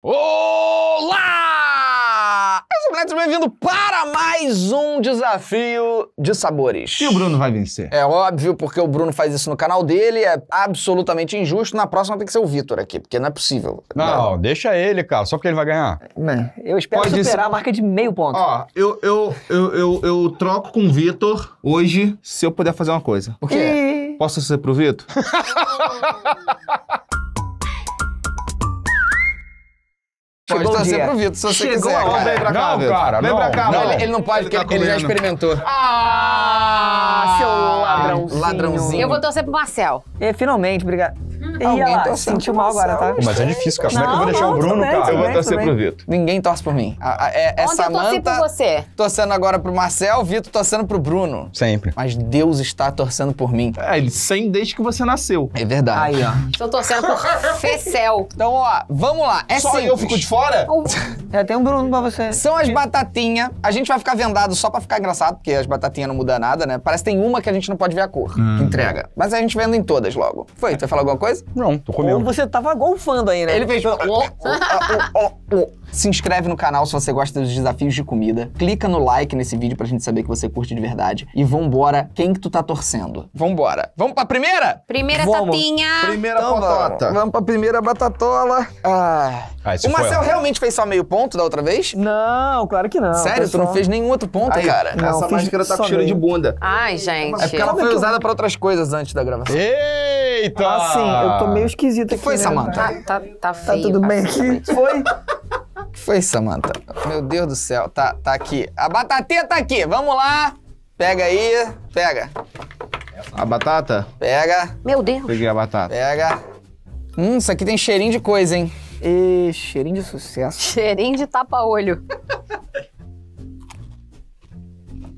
Olá! Eu sou o bem-vindo para mais um desafio de sabores. E o Bruno vai vencer. É óbvio, porque o Bruno faz isso no canal dele, é absolutamente injusto. Na próxima tem que ser o Vitor aqui, porque não é possível. Não, deixa ele, cara, só porque ele vai ganhar. Bem, eu espero Pode superar ser- a marca de meio ponto. Ó, eu, eu, eu, eu, eu troco com o Vitor hoje se eu puder fazer uma coisa. Por quê? E... Posso ser pro Vitor? Pode Chegou dia. pro Vitor, se você Chegou quiser, a hora. Vem pra cá, Não, Vitor. cara, Vem não. pra cá, Não, ele, ele não pode, Ele porque tá ele já experimentou. Ah, seu ladrãozinho. ladrãozinho. Eu vou torcer pro Marcel. E, finalmente, obrigado. E Alguém lá, torcendo sentiu mal agora, tá? Pô, mas é difícil, cara. Como é que eu vou deixar não, o Bruno, bem, cara? Eu vou torcer pro. Vitor. Ninguém torce por mim. A- a- é, é Ontem eu torci por Samantha você. torcendo agora pro Marcel, Vitor torcendo pro Bruno. Sempre. Mas Deus está torcendo por mim. É, ele sem desde que você nasceu. É verdade. Aí, ó. Tô torcendo por Fecel. Então, ó, vamos lá. É Só simples. eu fico de fora? Já tem um Bruno pra você. São as batatinhas. A gente vai ficar vendado só pra ficar engraçado, porque as batatinhas não mudam nada, né? Parece que tem uma que a gente não pode ver a cor. Hum. Entrega. Mas a gente vende em todas logo. Foi? Tu vai falar alguma coisa? Não, tô Ou comendo. você tava golfando aí, né? Ele fez. ó, ó, ó, ó. Se inscreve no canal se você gosta dos desafios de comida. Clica no like nesse vídeo pra gente saber que você curte de verdade. E vambora. Quem que tu tá torcendo? Vambora. Vamos pra primeira? Primeira Vamos. tatinha. Primeira Então potota. vamos. Vamos pra primeira batatola. Ah. Ah, o Marcel realmente fez só meio ponto da outra vez? Não, claro que não. Sério? Tu não pessoal. fez nenhum outro ponto, Aí, cara? Não, essa máscara tá com cheiro de meio. bunda. Ai, gente. É porque ela foi usada pra outras coisas antes da gravação. Eita! Ah, sim, eu tô meio esquisito aqui. foi, né? Samantha? Tá, tá, tá Tá feio. tudo bem aqui? Foi? Que foi, Samantha? Meu Deus do céu. Tá, tá aqui. A batatinha tá aqui. Vamos lá. Pega aí. Pega. A batata? Pega. Meu Deus. Peguei a batata. Pega. Hum, isso aqui tem cheirinho de coisa, hein? E cheirinho de sucesso. Cheirinho de tapa-olho.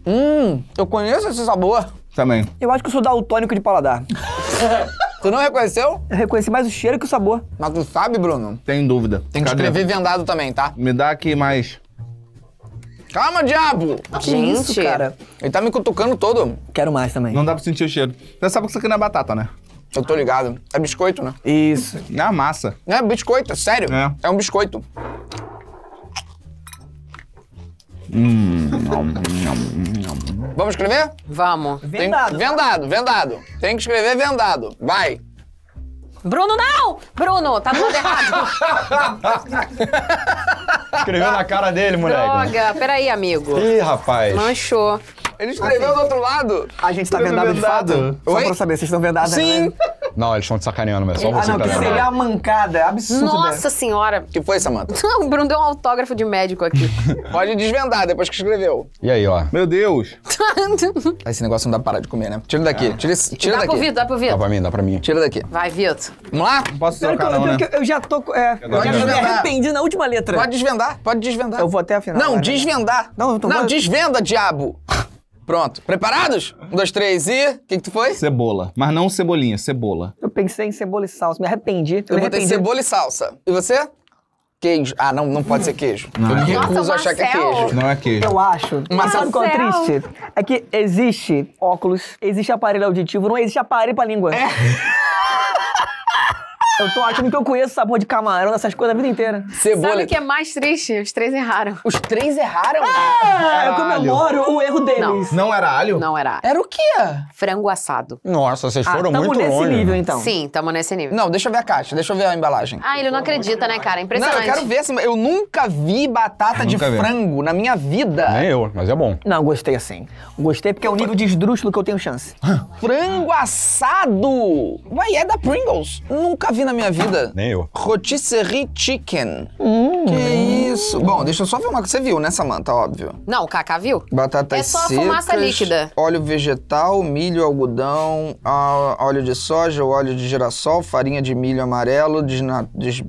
Hum, eu conheço esse sabor. Também. Eu acho que eu sou daltônico de paladar. Tu não reconheceu? Eu reconheci mais o cheiro que o sabor. Mas tu sabe, Bruno? Tem dúvida. Tem que Cadê? escrever vendado também, tá? Me dá aqui mais. Calma, diabo! Que Gente. isso, cara? Ele tá me cutucando todo. Quero mais também. Não dá pra sentir o cheiro. Você sabe que isso aqui não é batata, né? Eu tô ligado. É biscoito, né? Isso. É a massa. Não é biscoito, é sério. É. É um biscoito. Vamos escrever? Vamos. Tem- Vendado. Vendado, vendado. Tem que escrever vendado. Vai. Bruno, não! Bruno, tá do lado errado. Escreveu na cara dele, moleque. Droga. Peraí, amigo. Ih, rapaz. Manchou. Ele escreveu do outro lado. A gente tá Escreve vendado de vendado. fato? Só Oi? pra eu saber, vocês estão vendados Sim. né? Não, eles estão te sacaneando, mas é só Ah, você não, que tá seria vendo. a mancada absurda. Nossa senhora. O que foi, Samantha? O Bruno deu um autógrafo de médico aqui. Pode desvendar depois que escreveu. E aí, ó. Meu Deus. Esse negócio não dá pra parar de comer, né? Tira daqui. Tira, esse- tira dá pro daqui. Vitor, dá pro Dá Vitor. pra mim, dá pra mim. Tira daqui. Vai, Vitor. Vamos lá? Não posso Pior que, trocar, eu, não, pior né? que eu já tô. É, eu já me desvendar. arrependi na última letra. Pode desvendar. Pode desvendar. Eu vou até a final. Não, agora. desvendar. Não, eu tô- Não, desvenda, diabo. Pronto. Preparados? Um, dois, três e... O que que tu foi? Cebola. Mas não cebolinha, cebola. Eu pensei em cebola e salsa, me arrependi. Eu, Eu me arrependi. cebola e salsa. E você? Queijo. Ah, não, não pode ser queijo. eu me é queijo. recuso Nossa, a achar que é queijo. Não é queijo. Eu acho. Mas Sabe qual é triste? É que existe óculos, existe aparelho auditivo, não existe aparelho pra língua. É. Eu tô achando que eu conheço sabor de camarão, dessas coisas a vida inteira. Cebola. Sabe o que é mais triste? Os três erraram. Os três erraram? Ah, eu comemoro o erro deles. Não era alho? Não era. Era o quê? Frango assado. Nossa, vocês Ah, foram tamo muito nesse longe. nível, então. Sim, tamo nesse nível. Não, deixa eu ver a caixa. Deixa eu ver a embalagem. Ah, ele não acredita, né, cara? Não, Impressionante. eu quero ver. essa- Eu nunca vi batata de Nunca vi. frango na minha vida. Nem eu, mas é bom. Não, gostei assim. Gostei porque é o nível de esdrúxulo que eu tenho chance. Frango assado! Vai, é da Pringles. Nunca vi na minha vida. Nem eu. Rotisserie Chicken. Que isso? Bom, deixa eu só ver uma coisa. Você viu, né, Samanta? Óbvio. Não, o Kaká viu? Batatas É só a secas, fumaça líquida. óleo vegetal, milho, algodão, óleo de soja, óleo de girassol, farinha de milho amarelo, desna... des-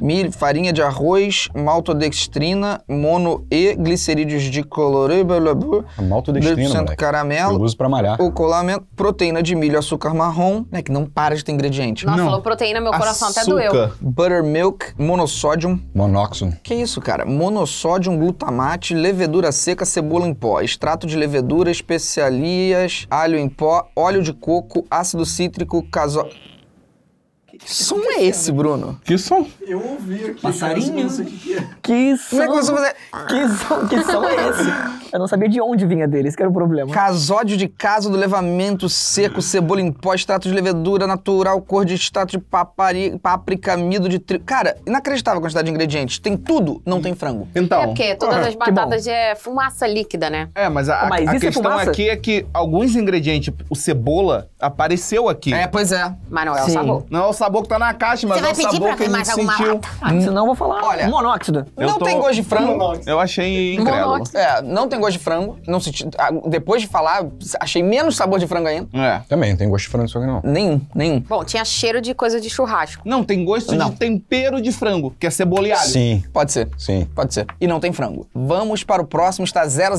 milho, farinha de arroz, maltodextrina, mono E, glicerídeos de colorê, blá, blá, blá, A maltodextrina, 2% moleque. caramelo, Eu uso pra malhar. o colamento, proteína de milho, açúcar marrom, né, que não para de ter ingrediente. Nossa, Não. falou proteína, meu coração até Açúcar. doeu. Buttermilk, monossódio. Monóxido. Que isso, cara? Monossódio, glutamate, levedura seca, cebola em pó, extrato de levedura, especiarias, alho em pó, óleo de coco, ácido cítrico, caso... Que som é esse, Bruno? Que som? Eu ouvi aqui. Passarinho. cara, eu não sei o que que é. Que som... Como é que você vai fazer? Que som, que som é esse? Eu não sabia de onde vinha dele, esse que era o problema. Casódio de caso do levamento seco, cebola em pó, extrato de levedura natural, cor de extrato de papari, páprica, amido de trigo. Cara, inacreditável a quantidade de ingredientes. Tem tudo, não tem frango. Então. É porque todas as batatas é fumaça líquida, né? É, mas a, Mas a isso é questão fumaça? aqui é que alguns ingredientes, o cebola, apareceu aqui. É, pois é. Mas não é o Sim. sabor. Não é o sabor que tá na caixa, mas Você é vai o pedir sabor pra que a gente mais alguma sentiu. Ah, senão eu vou falar Olha, monóxido. Não tô- tem gosto de frango. Eu achei incrédulo. Monóxido. É, não tem gosto de frango. Não senti, ah, depois de falar, achei menos sabor de frango ainda. É. Também, tem gosto de frango, só que não. Nenhum, nenhum. Bom, tinha cheiro de coisa de churrasco. Não, tem gosto Não. de tempero de frango, que é cebola e alho. Sim, Pode ser. sim. Pode ser. E não tem frango. Vamos para o próximo, está 000.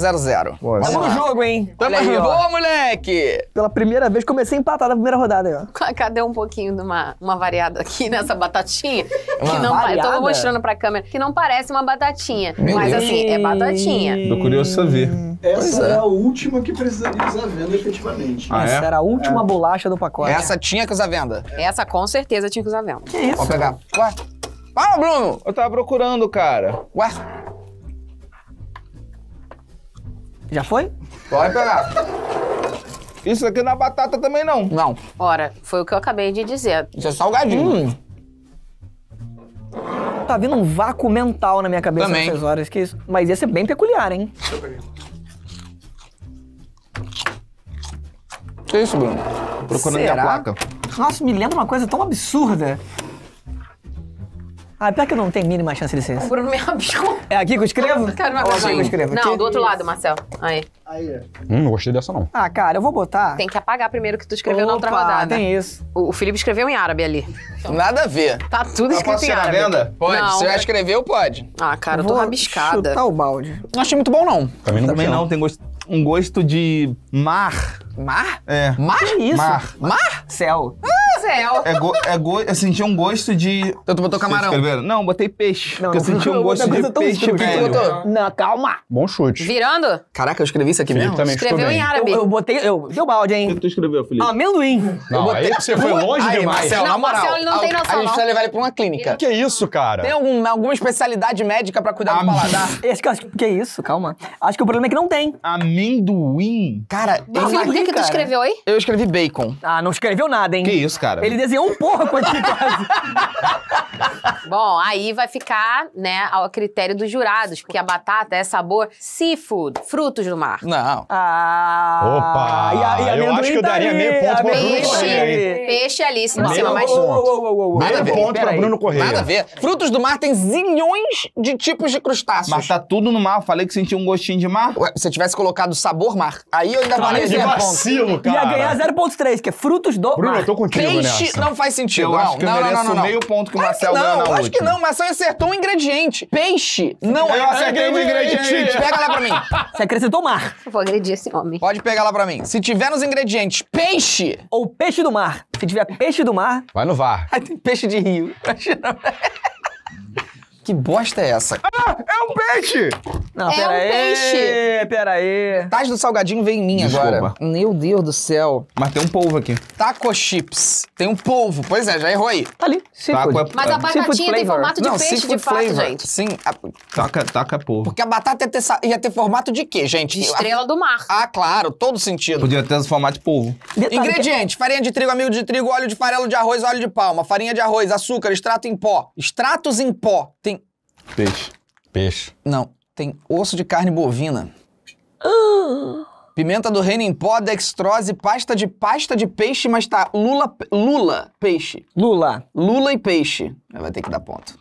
Boa, Vamos no jogo, hein? Olha aí, Boa, moleque! Pela primeira vez comecei empatado na primeira rodada aí, ó. Cadê um pouquinho de uma, uma variada aqui nessa batatinha? Que não, pa- eu variada? tô mostrando pra câmera. Que não parece uma batatinha. Meu mas Deus. assim, é batatinha. Tô curioso ver. Essa é. é. a última que precisaria usar venda efetivamente. Ah, Essa é? era a última bolacha do pacote. Essa tinha que usar venda. Essa com certeza tinha que usar venda. Que isso? Vou pegar. Ué? Fala, Bruno! Eu tava procurando, cara. Ué? Já foi? Pode pegar. Isso aqui não é batata também, não. Não, Ora, foi o que eu acabei de dizer. isso é salgadinho. Hum. Tá vindo um vácuo mental na minha cabeça Também. nessas horas. Que isso? Mas esse é bem peculiar, hein? Que isso, Bruno? Procurando Será? minha placa. Nossa, me lembra uma coisa tão absurda. Ah, pior que não tem mínima chance de ser O esse. Bruno me rabiscou. É aqui que eu escrevo? Quero uma Ou aqui que eu escrevo? Não, Aqui? do outro lado, Marcel. Aí. Aí. Hum, não gostei dessa, não. Ah, cara, eu vou botar... Tem que apagar primeiro o que tu escreveu na outra Opa, rodada. tem isso. O, o Felipe escreveu em árabe ali. Nada a ver. Tá tudo Eu escrito posso em tirar a árabe. venda? Pode, Não. se já escreveu, pode. Ah, cara, eu tô Vou rabiscada. chutar o balde. Não achei muito bom, não. Também não Também gostei, não, tem gosto, um gosto de mar. Mar? É. Mar? Que isso? Mar. Mar? Céu. Céu. É, go, é go, eu senti um gosto de. Então tu botou camarão. Não, botei peixe. Não, porque eu senti um gosto de peixe velho. Não, calma. Bom chute. Virando? Caraca, eu escrevi isso aqui Felipe mesmo? também Escreveu em Eu, árabe. eu botei... Eu, deu balde, O que hein? tu escreveu, Felipe? Amendoim. Não, aí você foi longe Aí, demais. Marcel, Não, na moral. Marcel, ele não tem a- noção, A gente precisa levar ele pra uma clínica. Que isso, cara? Tem algum, alguma especialidade médica pra cuidar do paladar? Que eu isso? Calma. Acho que o problema é que não tem. Amendoim? Cara, Ô, Felipe, o que, que tu escreveu aí? eu escrevi bacon. Ah, não escreveu nada, hein? Que isso, cara? Ele desenhou um porco aqui quase. Bom, aí vai ficar, né, ao critério dos jurados, porque a batata é sabor seafood, frutos do mar. Não. Ah. Opa, e a- e eu amendoim acho que eu tá daria ali, meio ponto amendoim Bruno tá Peixe, Correia, ali. peixe ali em cima, mas... A Meio ponto pra. Bruno Correia. Nada a ver. Frutos do mar tem zilhões de tipos de crustáceos. Mas tá tudo no mar. Falei que sentia um gostinho de mar. Ué, se eu tivesse colocado sabor mar, aí eu ainda Claro, valia zero ponto. vacilo, cara. Ia ganhar 0.3, que é frutos do Bruno, mar. eu tô contigo Peixe nessa. não faz sentido. Eu não, acho que eu não, não, mereço não, não, não. meio ponto que o Marcel ganhou não, acho que não. Marcel acertou um ingrediente. Peixe não Eu é acertei um ingrediente. Pega lá pra mim. Você acrescentou mar. Eu vou agredir esse homem. Pode pegar lá pra mim. Se tiver nos ingredientes peixe... Ou peixe do mar. Se tiver peixe do mar, Vai no VAR. Ai, tem peixe de rio. Que bosta é essa? É um peixe! Não, É pera um aí. peixe. Pera aí. Tais do salgadinho veio em mim Desculpa. agora. Meu Deus do céu. Mas tem um polvo aqui. Taco chips. Tem um polvo. Pois é, já errou aí. Tá ali. Seafood. Taco é- Mas a batatinha tem formato de Não, peixe, de fato, flavor. gente. Sim. a- Taca, taca polvo. Porque a batata ia ter, sa- ia ter formato de quê, gente? De estrela do mar. Ah, claro. Todo sentido. Podia ter esse formato de polvo. Detalhe que- Ingredientes: farinha de trigo, amido de trigo, óleo de farelo de arroz, óleo de palma, farinha de arroz, açúcar, extrato em pó. Extratos em pó. Tem. Peixe. Peixe. Não, tem osso de carne bovina. Pimenta do reino em pó, dextrose, pasta de pasta de peixe, mas tá lula, lula, peixe. Lula. Lula e peixe. Vai ter que dar ponto.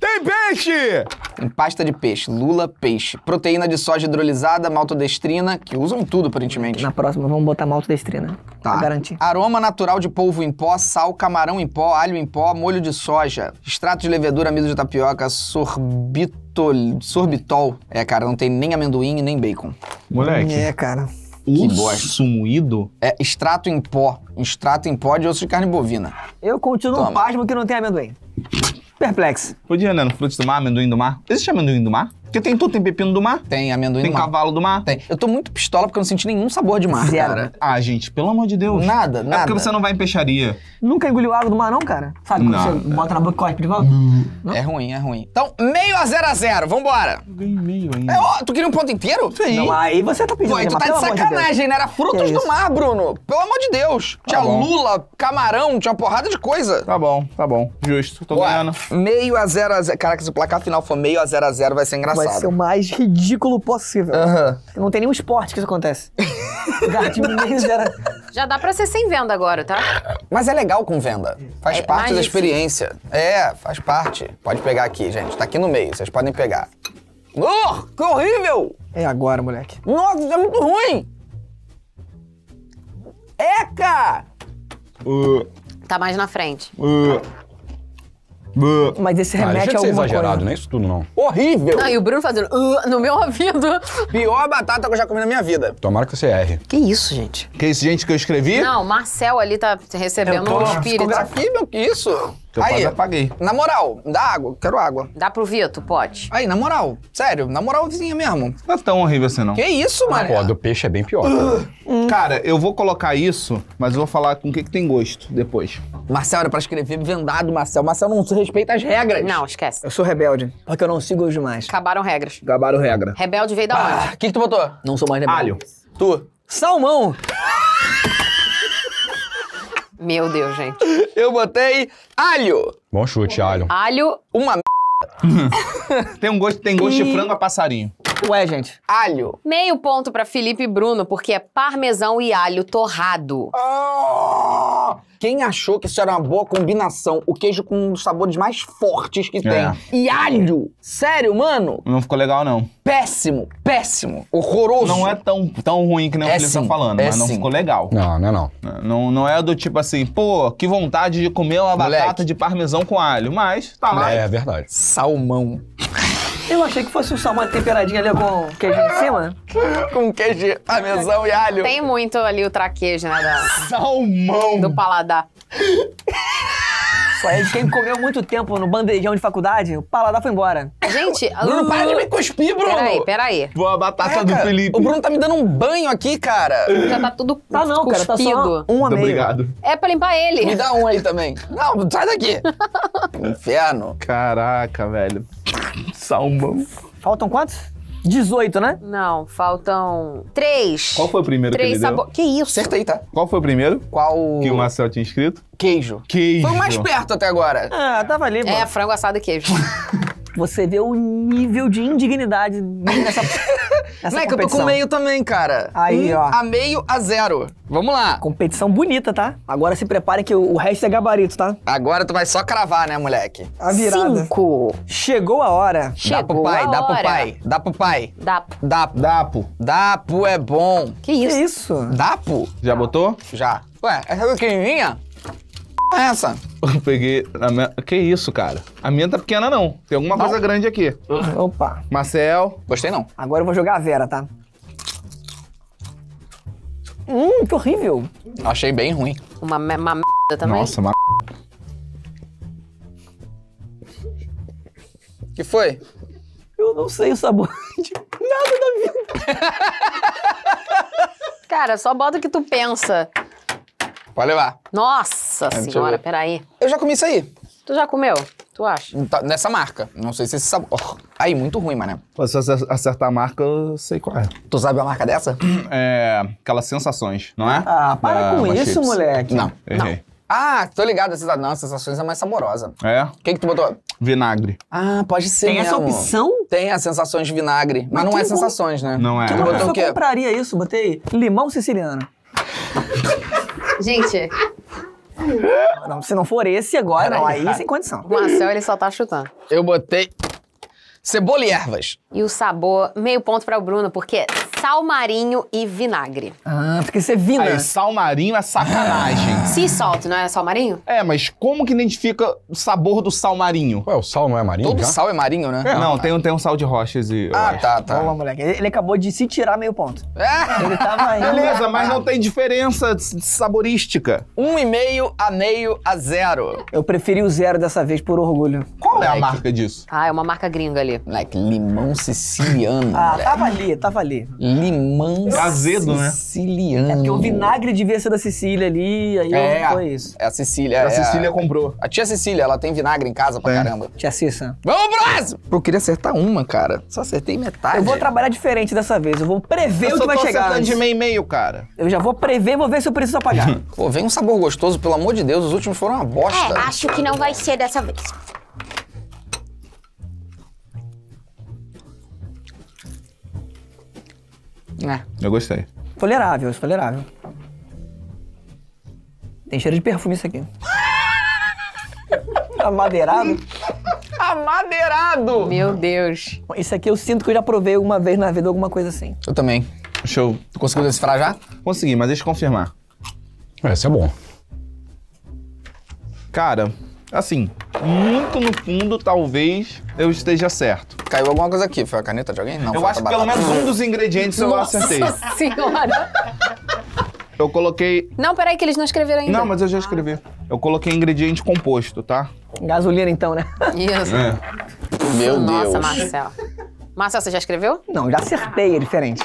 Tem peixe! Tem pasta de peixe, lula, peixe. Proteína de soja hidrolisada, maltodestrina, que usam tudo, aparentemente. Na próxima, vamos botar maltodestrina. Tá. Pra garantir. Aroma natural de polvo em pó, sal, camarão em pó, alho em pó, molho de soja, extrato de levedura, amido de tapioca, sorbitol, sorbitol. É, cara, não tem nem amendoim e nem bacon. Moleque. É, cara. Que bosta. moído? É extrato em pó. Extrato em pó de osso de carne bovina. Eu continuo Toma. pasmo que não tem amendoim. Perplexo. Podia, né? No frutos do mar, amendoim do mar. Existe amendoim do mar? Porque tem tudo, tem pepino do mar, Tem amendoim tem do mar. cavalo do mar. Tem. Eu tô muito pistola porque eu não senti nenhum sabor de mar, Zero. cara. Ah, gente, pelo amor de Deus. Nada, É nada. porque você não vai em peixaria. Nunca engoliu água do mar, não, cara? Sabe quando Não. você bota na boca e cospe de volta? É ruim, é ruim. Então, meio a zero a zero. Vambora. Eu ganhei meio ainda. É, ó, tu queria um ponto inteiro? Sim. Não, aí você tá pedindo Pô, aí tu tá de pelo amor Deus. sacanagem, né? Era frutos Que do isso? mar, Bruno. Pelo amor de Deus. Tinha bom. lula, camarão, tinha uma porrada de coisa. Tá bom, tá bom. Justo, tô Ué, ganhando. meio a zero a zero. Caraca, se o placar final for meio a zero a zero, vai ser engraçado. Vai ser o mais ridículo possível. Aham. Não tem nenhum esporte que isso acontece. Gatinho meio zero. Já dá pra ser sem venda agora, tá? Mas é legal com venda. Faz É parte da experiência. É, faz parte. Pode pegar aqui, gente. Tá aqui no meio, vocês podem pegar. Oh, que horrível! É agora, moleque. Nossa, isso é muito ruim! Eca! Uh, Tá mais na frente. Mas esse Ah, remete deixa a ser alguma exagerado, coisa. não é isso tudo, não. Horrível! Não, e o Bruno fazendo "Uh", no meu ouvido. Pior batata que eu já comi na minha vida. Tomara que você erre. Que isso, gente? Que isso, gente, que eu escrevi? Não, o Marcel ali tá recebendo Eu tô- um espírito. Aqui, meu, que isso? Que eu Aí, quase apaguei. na moral, dá água, quero água. Dá pro Vitor? Pode. Aí, na moral, sério, na moralzinha mesmo. Não é tão horrível assim, não. Que isso, mano? Pô, do peixe é bem pior. Cara, eu vou colocar isso, mas eu vou falar com o que, que tem gosto depois. Marcel, era pra escrever vendado, Marcel. Marcel não respeita as regras. Não, esquece. Eu sou rebelde, porque eu não sigo os demais. Acabaram regras. Gabaram regra. Rebelde veio da Ah, onde? o que, que tu botou? Não sou mais rebelde. Alho. Tu. Salmão! Meu Deus, gente. Eu botei alho. Bom chute, alho. Alho, Uma m... Tem um gosto, tem gosto de frango a passarinho. Ué, gente. alho. meio ponto pra Felipe e Bruno, porque é parmesão e alho torrado. Ah! Quem achou que isso era uma boa combinação? O queijo com os sabores mais fortes que tem. E alho. Sério, mano? Não ficou legal, não. Péssimo, péssimo. Horroroso. Não é tão, tão ruim que nem É o Felipe tá sim, falando, é mas não sim. ficou legal. Não, não é não. Não, não é do tipo assim, pô, que vontade de comer uma Moleque. batata de parmesão com alho. Mas tá lá. É verdade. Salmão. Eu achei que fosse um salmão temperadinho ali com queijo em cima. Com queijo, parmesão e alho. Tem muito ali o traquejo, né? da- Salmão! do paladar. Só é de quem comeu muito tempo no bandejão de faculdade, o paladar foi embora. Gente, Bruno, para de me cuspir, Bruno. Peraí, peraí. Boa batata Caraca, do Felipe. O Bruno tá me dando um banho aqui, cara. Já tá tudo Tá não, cara, tá cuspido. só um a Muito meio. obrigado. É pra limpar ele. Me dá um aí também. Não, sai daqui. Inferno. Caraca, velho. Salmão. Faltam quantos? 18, né? Não, faltam três. Qual foi o primeiro que Três ele deu? sabores. Que isso? Acertei, tá? Qual foi o primeiro Qual? que o Marcel tinha escrito? Queijo. Queijo. Foi o mais perto até agora. Ah, tava ali, É, mano. frango assado e queijo. Você vê o nível de indignidade nessa, nessa Não é que eu tô com meio também, cara. Aí, Um ó. A meio a zero. Vamos lá. Competição bonita, tá? Agora se preparem que o, resto é gabarito, tá? Agora tu vai só cravar, né, moleque? A virada. Cinco. Chegou a hora. dá pro Chegou pai, a dá pro hora. pai. Dá pro pai. Dapo. Dapo. Dapo. Dapo é bom. Que Que isso? isso? Dapo? Já botou? Já. Ué, essa pequenininha? É essa. Eu peguei. A minha... Que isso, cara? A minha tá pequena, não. Tem alguma Não? coisa grande aqui. Opa. Marcel. Gostei não. Agora eu vou jogar a Vera, tá? Hum, que horrível. Achei bem ruim. Uma, uma merda também. Nossa, mas. que foi? Eu não sei o sabor de nada da vida. Cara, só bota o que tu pensa. Pode levar. Nossa deixa eu senhora, ver. peraí. Eu já comi isso aí. Tu já comeu? Tu acha? Tá- Nessa marca. Não sei se esse sabor. Aí, muito ruim, mané. Se você acertar a marca, eu sei qual é. Tu sabe a marca dessa? É. Aquelas sensações, não é? Ah, para Da com isso, Chips. moleque. Não. Errei. Ah, tô ligado. Essa, não, as sensações é mais saborosa. É? O que que tu botou? Vinagre. Ah, pode ser Tem essa mesmo. opção? Tem as sensações de vinagre. Mas, Mas não que é bom. sensações, né? Não é. Que Tu uma botou pessoa o quê? compraria isso? Botei limão siciliano. Gente, Não, se não for esse agora, não, aí sem condição. o Marcel, ele só tá chutando. Eu botei cebola e ervas. E o sabor, meio ponto pra o Bruno, porque sal marinho e vinagre. Ah, porque você vina. Aí, sal marinho é sacanagem. Sea salt, não é sal marinho? É, mas como que identifica o sabor do sal marinho? Ué, o sal não é marinho Todo já? sal é marinho, né? não, tem, um- tem um sal de rochas e. Ah, tá, tá. Boa, moleque. Ele ele acabou de se tirar meio ponto. É, Ele tava indo. Beleza, mas não tem diferença saborística. um e meio a meio a zero. Eu preferi o zero dessa vez por orgulho. Qual é a marca disso? Ah, é uma marca gringa ali. Moleque, limão siciliano. Ah, moleque. tava ali, tava ali. Limão Azedo, né? siciliano. É porque o vinagre devia ser da Sicília ali, aí É, foi isso. é a Cecília. A é Cecília comprou. A tia Cecília, ela tem vinagre em casa pra Tem. caramba. Tia Cissa. Vamos pro próximo! Pô, eu queria acertar uma, cara. Só acertei metade. Eu vou trabalhar diferente dessa vez. Eu vou prever Eu o que vai tô chegar. acertando antes. de meio e meio, cara. Eu já vou prever, vou ver se eu preciso apagar. Pô, vem um sabor gostoso, pelo amor de Deus. Os últimos foram uma bosta. É, acho que não vai ser dessa vez. É. Eu gostei. tolerável, tolerável. Tem cheiro de perfume isso aqui. Amadeirado. Amadeirado! Meu Deus. Isso aqui eu sinto que eu já provei alguma vez na vida alguma coisa assim. Eu também. Show. Tu conseguiu decifrar já? Consegui, mas deixa eu confirmar. É, Esse é bom. Cara, assim, muito no fundo, talvez eu esteja certo. Caiu alguma coisa aqui. Foi a caneta de alguém? Não, eu foi acho a que pelo menos um dos ingredientes eu acertei. Nossa senhora. Eu coloquei. Não, peraí, que eles não escreveram ainda. Não, mas eu já escrevi. Eu coloquei ingrediente composto, tá? Gasolina então, né? Isso. Meu Nossa, Deus. Marcel. Marcel, você já escreveu? Não, já acertei, é diferente.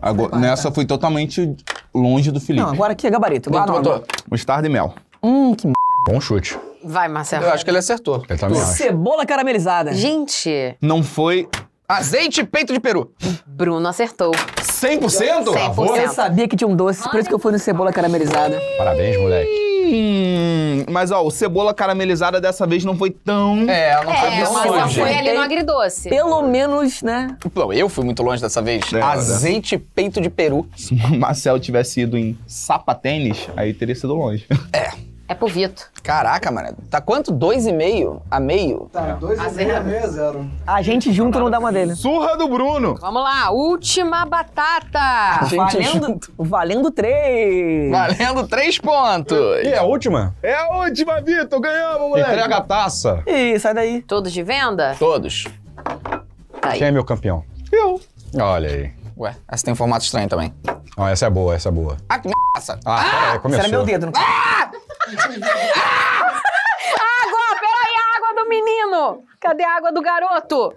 Agora, nessa fui totalmente longe do Felipe. Não, agora aqui é gabarito. Agora, botou? Mostarda e mel. Hum, que m... Bom chute. Vai, Marcel. Eu acho que ele acertou. Eu também acho. Cebola caramelizada. Gente, Não foi Azeite e peito de peru. Bruno acertou. 100%? 100%. Eu sabia que tinha um doce, por isso que eu fui no cebola caramelizada. Parabéns, moleque. Hum, mas ó, o cebola caramelizada dessa vez não foi tão. É, não foi É, absurdo. foi ali no agridoce. Pelo menos, né? Não, eu fui muito longe dessa vez. É, Azeite e peito de peru. Se o Marcel tivesse ido em sapatênis, aí teria sido longe. É pro Vito. Caraca, mano. Tá quanto? Dois e meio? A meio? Tá, dois a meio a meio a zero. A gente junto não dá uma dele. Surra do Bruno! Vamos lá, última batata. Gente, Valendo, valendo três. Valendo três pontos. E a última? É a última, Vitor! Ganhamos, moleque! Entrega a taça. Ih, sai daí. Todos de venda? Todos. Tá aí. Quem é meu campeão? Eu. Olha aí. Ué, essa tem um formato estranho também. Não, essa é boa, essa é boa. Ah, que merda. Ah, peraí, Isso começou. era meu dedo. Não... Água! Peraí, a água do menino! Cadê a água do garoto?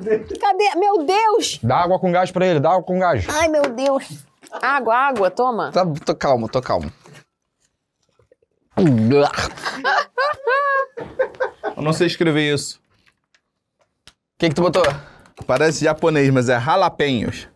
Dele. Cadê? Meu Deus! Dá água com gás pra ele, dá água com gás. Ai, meu Deus. Água, água, toma. Tá, tô calmo, tô calmo. Eu não sei escrever isso. O que que tu botou? Parece japonês, mas é jalapenhos.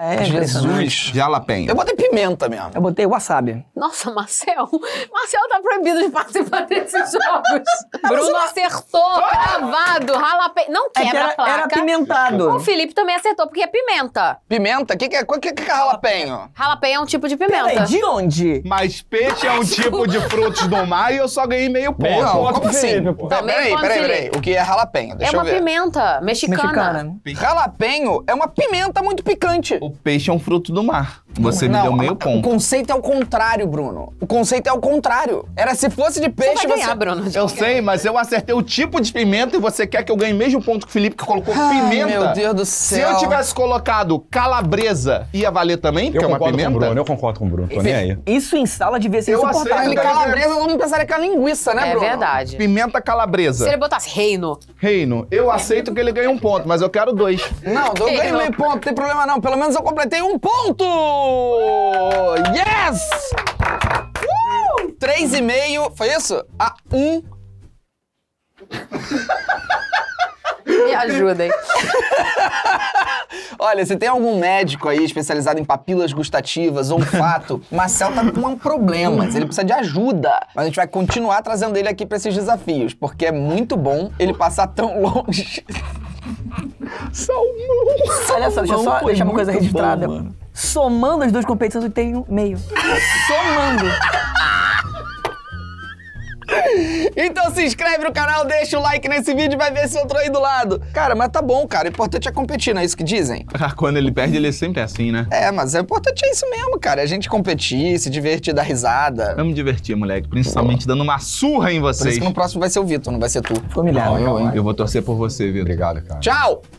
É. Jesus. Jalapenho. Eu botei pimenta mesmo. Eu botei wasabi. Nossa, Marcel. Marcel tá proibido de participar desses jogos. Bruno acertou, cravado, ralapenho. Não É que quebra a era, placa. era apimentado. O Felipe também acertou, porque é pimenta. Pimenta? O que, que, é, que, que é jalapenho? Jalapenho é um tipo de Peraí, pimenta. de onde? Mas peixe é um tipo de frutos do mar e eu só ganhei meio ponto. Meio Não, ponto como assim? Felipe, pô. Peraí, peraí, peraí, peraí. O que é jalapenho? É Deixa uma eu ver. pimenta mexicana. Mexicana. Jalapenho é uma pimenta muito picante. O peixe é um fruto do mar. Você me Não, deu meio O ponto. conceito é o contrário, Bruno. O conceito é o contrário. Era se fosse de Você peixe, vai ganhar, Bruno. de Eu qualquer sei, mas eu acertei o tipo de pimenta e você quer que eu ganhe mesmo ponto que o Felipe que colocou Ai, pimenta. meu Deus do Se céu. eu tivesse colocado calabresa, ia valer também, porque Eu é uma concordo com o pimenta? Bruno, eu concordo com o Bruno, tô nem aí. Isso em sala devia ser Eu insuportável. aceito, calabresa, todo mundo pensaria que é linguiça, né, É Bruno? verdade. Pimenta calabresa. Se ele botasse reino. Reino, eu aceito que ele ganhe um ponto, mas eu quero dois. Não, eu ganhei Eu- meio ponto, não tem problema não. Pelo menos eu completei um ponto! Yes! Uh! Três e meio, foi isso? A um. Me ajudem. Olha, se tem algum médico aí especializado em papilas gustativas, olfato, Marcel tá com problemas, ele precisa de ajuda. Mas a gente vai continuar trazendo ele aqui pra esses desafios, porque é muito bom ele passar tão longe. Olha só, deixa eu só deixar uma coisa registrada. bom, mano. Somando as duas competições, eu tenho meio. Somando. Então se inscreve no canal, deixa o like nesse vídeo e vai ver se eu tô aí do lado. Cara, mas tá bom, cara. O importante é competir, não é isso que dizem? Ah, Quando ele perde, ele sempre é assim, né? É, mas o importante é isso mesmo, cara. É a gente competir, se divertir, dar risada. Vamos divertir, moleque. Principalmente dando uma surra em Por vocês. isso que no próximo vai ser o Vitor, não vai ser tu. Ficou humilhado. Não, eu, hein? Eu vou torcer por você, Vitor. Obrigado, cara. Tchau!